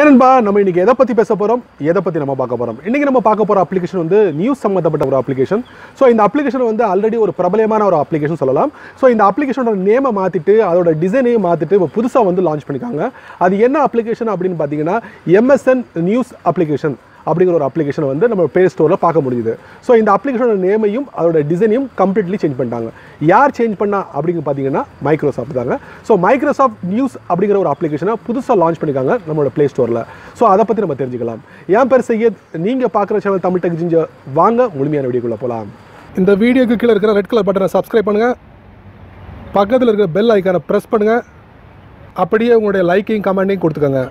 ஏனன்பா நம்ம இன்றைக்கி எதை பற்றி பேச போகிறோம் எதை பற்றி நம்ம பார்க்க போகிறோம் இன்றைக்கி நம்ம பார்க்க போகிற அப்ளிகேஷன் வந்து நியூஸ் சம்மந்தப்பட்ட ஒரு அப்ளிகேஷன் ஸோ இந்த அப்ளிகேஷன் வந்து ஆல்ரெடி ஒரு பிரபலமான ஒரு அப்ளிகேஷன் சொல்லலாம். ஸோ இந்த அப்ளிகேஷனோட நேமை மாற்றிட்டு அதோட டிசைனையும் மாற்றிட்டு இப்போ புதுசாக வந்து லான்ச் பண்ணியிருக்காங்க அது என்ன அப்ளிகேஷன் அப்படின்னு பார்த்தீங்கன்னா எம்எஸ்என் நியூஸ் அப்ளிகேஷன் அப்படிங்கிற ஒரு அப்ளிகேஷனை வந்து நம்ம ப்ளே ஸ்டோரில் பார்க்க முடியுது ஸோ இந்த அப்ளிகேஷனோட நேமையும் அதோட டிசைனையும் கம்ப்ளீட்லி சேஞ்ச் பண்ணிட்டாங்க. யார் சேஞ்ச் பண்ணா அப்படிங்க பார்த்தீங்கன்னா மைக்ரோசாஃப்ட் தாங்க. ஸோ மைக்ரோசாஃப்ட் நியூஸ் அப்படிங்கிற ஒரு அப்ளிகேஷனை புதுசாக லான்ச் பண்ணியிருக்காங்க நம்மளோட ப்ளே ஸ்டோரில் ஸோ அதை பற்றி நம்ம தெரிஞ்சுக்கலாம். என் பேர் செய்யத் நீங்கள் பார்க்குற சேனல் தமிழ் டெக் ஜிஞ்ச வாங்க முழுமையான வீடியோக்குள்ளே போகலாம் இந்த வீடியோக்கு கீழே இருக்கிற ரெட் கலர் பட்டனை சப்ஸ்கிரைப் பண்ணுங்கள் பக்கத்தில் இருக்கிற பெல் ஐக்கானை ப்ரெஸ் பண்ணுங்கள் அப்படியே உங்களுடைய லைக்கையும் கமெண்ட்டையும் கொடுத்துக்கோங்க.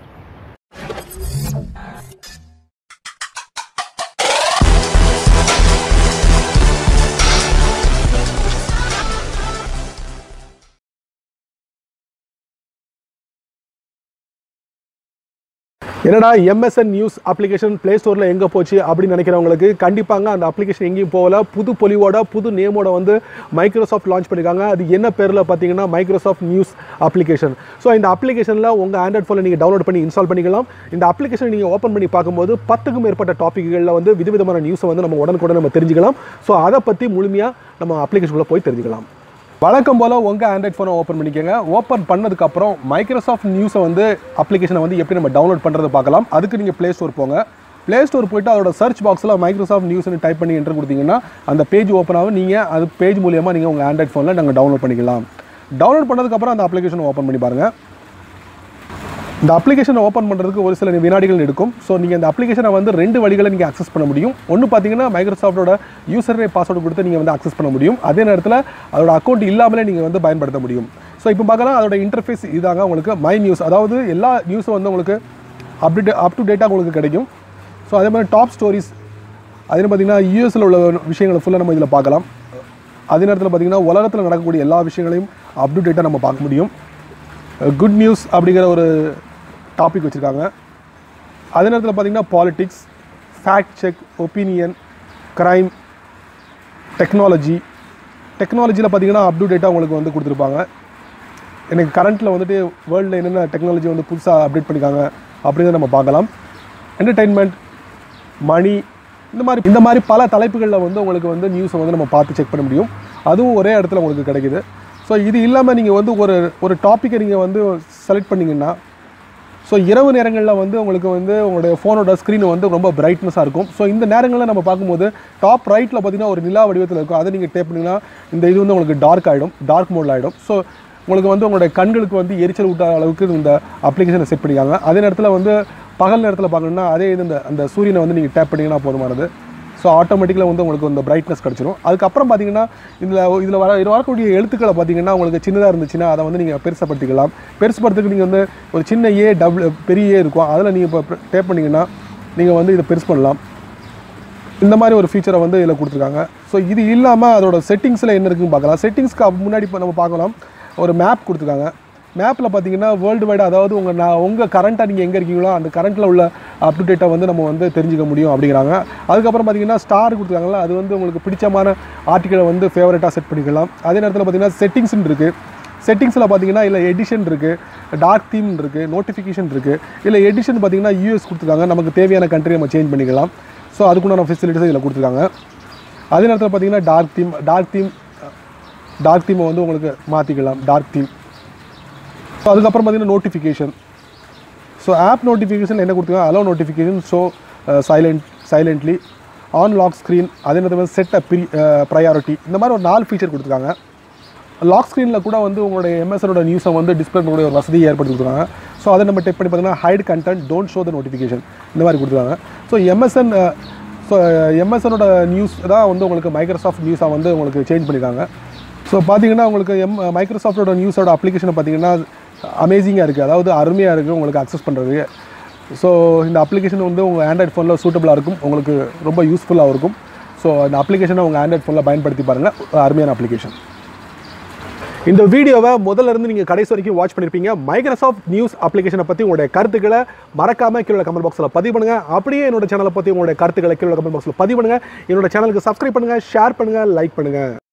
என்னடா எம்எஸ்என் நியூஸ் அப்ளிகேஷன் ப்ளே ஸ்டோரில் எங்கே போச்சு அப்படின்னு நினைக்கிறவங்களுக்கு கண்டிப்பாங்க அந்த அப்ளிகேஷன் எங்கேயும் போகல. புது பொலிவோட புது நேமோட வந்து மைக்ரோசாஃப்ட் லான்ச் பண்ணியிருக்காங்க அது என்ன பேரில் பார்த்தீங்கன்னா மைக்ரோசாஃப்ட் நியூஸ் அப்ளிகேஷன் ஸோ இந்த அப்ளிகேஷனில் உங்கள் ஆண்ட்ராய்ட் ஃபோனில் நீங்கள் டவுன்லோட் பண்ணி இன்ஸ்டால் பண்ணிக்கலாம். இந்த அப்ளிகேஷன் நீங்கள் ஓப்பன் பண்ணி பார்க்கும்போது பத்துக்கும் மேற்பட்ட டாப்பிக்குகளில் வந்து விதவிதமான நியூஸை வந்து நம்ம உடனுக்குடன் நம்ம தெரிஞ்சுக்கலாம். ஸோ அதை பற்றி முழுமையாக நம்ம அப்ளிகேஷனுக்குள்ளே போய் தெரிஞ்சுக்கலாம். வழக்கம் போல் உங்கள் ஆண்ட்ராய்ட் ஃபோனை ஓப்பன் பண்ணிக்கோங்க. ஓப்பன் பண்ணதுக்கப்புறம் மைக்ரோசாஃப்ட் நியூஸை வந்து அப்ளிகேஷனை வந்து எப்படி நம்ம டவுன்லோட் பண்ணுறது பார்க்கலாம். அதுக்கு நீங்கள் ப்ளே ஸ்டோர் போங்க. ப்ளே ஸ்டோர் போயிட்டு அதோட சர்ச் பாக்ஸில் மைக்ரோசாஃப்ட் நியூஸ்னு டைப் பண்ணி என்ட்ரு கொடுத்தீங்கன்னா அந்த பேஜ் ஓப்பன் ஆகும். நீங்கள் அது பேஜ் மூலியமாக நீங்கள் உங்கள் ஆண்ட்ராய்ட் ஃபோனில் நாங்கள் டவுன்லோட் பண்ணிக்கலாம். டவுன்லோட் பண்ணதுக்கப்புறம் அந்த அப்ளிகேஷனை ஓப்பன் பண்ணி பாருங்கள் இந்த அப்ளிகேஷனை ஓப்பன் பண்ணுறதுக்கு ஒரு சில வினாடிகள் எடுக்கும். ஸோ நீங்கள் இந்த அப்ளிகேஷனை வந்து ரெண்டு வழிகளை நீங்கள் அக்சஸ் பண்ண முடியும். ஒன்று பார்த்தீங்கன்னா மைக்ரோசாஃப்டோட யூசர் பாஸ்வேர்டு கொடுத்து நீங்கள் வந்து அக்சஸ் பண்ண முடியும். அதே நேரத்தில் அதோட அக்கௌண்ட் இல்லாமலே நீங்கள் வந்து பயன்படுத்த முடியும். ஸோ இப்போ பார்க்கலாம் அதோட இன்டர்ஃபேஸ் இதாங்க உங்களுக்கு மை நியூஸ் அதாவது எல்லா நியூஸும் வந்து உங்களுக்கு அப்டேட் அப் டு டேட்டாக உங்களுக்கு கிடைக்கும். ஸோ அதே மாதிரி டாப் ஸ்டோரிஸ் அதே பார்த்தீங்கன்னா யூஎஸில் உள்ள விஷயங்களை ஃபுல்லாக நம்ம இதில் பார்க்கலாம். அதே நேரத்தில் பார்த்தீங்கன்னா உலகத்தில் நடக்கக்கூடிய எல்லா விஷயங்களையும் அப் டு டேட்டாக நம்ம பார்க்க முடியும். குட் நியூஸ் அப்படிங்கிற ஒரு டாபிக் வச்சுருக்காங்க. அதே நேரத்தில் பார்த்தீங்கன்னா politics fact check opinion crime technology டெக்னாலஜியில் பார்த்தீங்கன்னா அப் டு டேட்டாக உங்களுக்கு வந்து கொடுத்துருப்பாங்க. எனக்கு கரண்ட்டில் வந்துட்டு வேர்ல்டில் என்னென்ன டெக்னாலஜி வந்து புதுசாக அப்டேட் பண்ணியிருக்காங்க அப்படிங்கிறத நம்ம பார்க்கலாம். என்டர்டெயின்மெண்ட் மணி இந்த மாதிரி இந்த மாதிரி பல தலைப்புகளில் வந்து உங்களுக்கு வந்து நியூஸை வந்து நம்ம பார்த்து செக் பண்ண முடியும். அதுவும் ஒரே இடத்துல உங்களுக்கு கிடைக்குது. ஸோ இது இல்லாமல் நீங்கள் வந்து ஒரு ஒரு டாப்பிக்கை நீங்கள் வந்து செலக்ட் பண்ணிங்கன்னா ஸோ இரவு நேரங்களில் வந்து உங்களுக்கு வந்து உங்களுடைய ஃபோனோட ஸ்க்ரீன் வந்து ரொம்ப பிரைட்னஸாக இருக்கும். ஸோ இந்த நேரங்களில் நம்ம பார்க்கும்போது டாப் ரைட்டில் பார்த்தீங்கன்னா ஒரு நிலா வடிவத்தில் இருக்கும். அதை நீங்கள் டேப் பண்ணிங்கன்னா இந்த இது வந்து உங்களுக்கு டார்க் ஆகிடும் டார்க் மோடில் ஆகிடும் ஸோ உங்களுக்கு வந்து உங்களுடைய கண்களுக்கு வந்து எரிச்சல் விட்டாத அளவுக்கு இந்த அப்ளிகேஷனை செட் பண்ணிக்காங்க. அதே நேரத்தில் வந்து பகல் நேரத்தில் பார்க்கணுன்னா அதே இது இந்த அந்த சூரியனை வந்து நீங்கள் டேப் பண்ணிங்கன்னா போதுமானது. ஸோ ஆட்டோமேட்டிக்கலாக வந்து உங்களுக்கு இந்த பிரைட்னஸ் கிடச்சிரும். அதுக்கப்புறம் பார்த்தீங்கன்னா இதில் இதில் வர இது வரக்கூடிய எழுத்துக்களை பார்த்தீங்கன்னா உங்களுக்கு சின்னதாக இருந்துச்சுன்னா அதை வந்து நீங்கள் பெருசப்படுத்திக்கலாம் பெருசுப்படுத்துக்கு நீங்கள் வந்து ஒரு சின்ன ஏ டபுள் பெரிய ஏ இருக்கும். அதில் நீங்கள் இப்போ டேப் பண்ணிங்கன்னா நீங்கள் வந்து இதை பெருசு பண்ணலாம். இந்த மாதிரி ஒரு ஃபீச்சரை வந்து இதில் கொடுத்துருக்காங்க. ஸோ இது இல்லாமல் அதோட செட்டிங்ஸில் என்ன இருக்குன்னு பார்க்கலாம். செட்டிங்ஸ்க்கு முன்னாடி இப்போ நம்ம பார்க்கலாம். ஒரு மேப் கொடுத்துருக்காங்க. மேப்பில் பார்த்தீங்கன்னா வேர்ல்டு வைடு அதாவது உங்கள் நான் உங்கள் கரண்ட்டாக நீங்கள் எங்கே இருக்கீங்களோ அந்த கரண்ட்டில் உள்ள அப் டு வந்து நம்ம வந்து தெரிஞ்சுக்க முடியும் அப்படிங்கிறாங்க. அதுக்கப்புறம் பார்த்தீங்கன்னா ஸ்டார் கொடுத்துருக்காங்களா அது வந்து உங்களுக்கு பிடிச்சமான ஆர்டிக்கலை வந்து ஃபேவரட்டாக செட் பண்ணிக்கலாம். அதே நேரத்தில் பார்த்திங்கன்னா செட்டிங்ஸ்னு இருக்குது செட்டிங்ஸில் பார்த்தீங்கன்னா இல்லை எடிஷன் இருக்குது டார்க் தீம் இருக்குது நோட்டிஃபிகேஷன் இருக்குது இல்லை எடிஷன் பார்த்தீங்கன்னா யூஎஸ் கொடுத்துருக்காங்க. நமக்கு தேவையான கண்ட்ரி நம்ம சேஞ்ச் பண்ணிக்கலாம். ஸோ அதுக்குண்டான ஃபெசிலிட்டிஸ் இதில் கொடுத்துருக்காங்க. அதே நேரத்தில் பார்த்தீங்கன்னா dark theme dark theme dark தீமை வந்து உங்களுக்கு மாற்றிக்கலாம் டார்க் தீம் ஸோ அதுக்கப்புறம் பார்த்தீங்கன்னா நோட்டிஃபிகேஷன் ஸோ ஆப் நோட்டிஃபிகேஷன் என்ன கொடுத்துருக்காங்க? Allow notification so silent silently on lock screen அதே நேரத்தில் செட் அ ப்ரி ப்ரையாரிட்டி இந்த மாதிரி ஒரு நாலு ஃபீச்சர் கொடுத்துருக்காங்க. லாக் ஸ்க்ரீனில் கூட வந்து உங்களுடைய எம்எஸ்எனோட நியூஸை வந்து டிஸ்பிளே ஒரு வசதியை ஏற்படுத்தி கொடுத்துருக்காங்க. ஸோ அதை நம்ம டெக் பண்ணி பார்த்தீங்கன்னா hide content don't show the notification இந்த மாதிரி கொடுத்துருக்காங்க. ஸோ எம்எஸ்என் ஸோ எம்எஸ்எனோட நியூஸ் தான் வந்து உங்களுக்கு மைக்ரோசாஃப்ட் நியூஸாக வந்து உங்களுக்கு சேஞ்ச் பண்ணியிருக்காங்க ஸோ பார்த்தீங்கன்னா உங்களுக்கு எம் மைக்ரோசாஃப்டோட நியூஸோட அப்ளிகேஷனை பார்த்தீங்கன்னா அமேசிங்காக இருக்குது அதாவது அருமையாக இருக்குது உங்களுக்கு அக்சஸ் பண்ணுறது ஸோ இந்த அப்ளிகேஷன் வந்து உங்கள் ஆண்ட்ராய்ட் ஃபோனில் சூட்டபுளாக இருக்கும். உங்களுக்கு ரொம்ப யூஸ்ஃபுல்லாக இருக்கும். ஸோ இந்த அப்ளிகேஷனை உங்கள் ஆண்ட்ராய்ட் ஃபோனில் பயன்படுத்தி பாருங்கள் அருமையான அப்ளிகேஷன் இந்த வீடியோவை முதல்ல இருந்து நீங்கள் கடைசி வரைக்கும் வாட்ச் பண்ணியிருப்பீங்க மைக்ரோசாஃப்ட் நியூஸ் அப்ளிகேஷனை பற்றி உங்களுடைய கருத்துக்களை மறக்காமல் கீழே கமெண்ட் பாக்ஸில் பதிவு பண்ணுங்கள் அப்படியே என்னோட சேனலை பற்றி உங்களுடைய கருத்துக்களை கீழே கமெண்ட் பாக்ஸில் பதிவு பண்ணுங்கள் என்னோட சேனலுக்கு சப்ஸ்கிரைப் பண்ணுங்கள் ஷேர் பண்ணுங்கள் லைக் பண்ணுங்கள்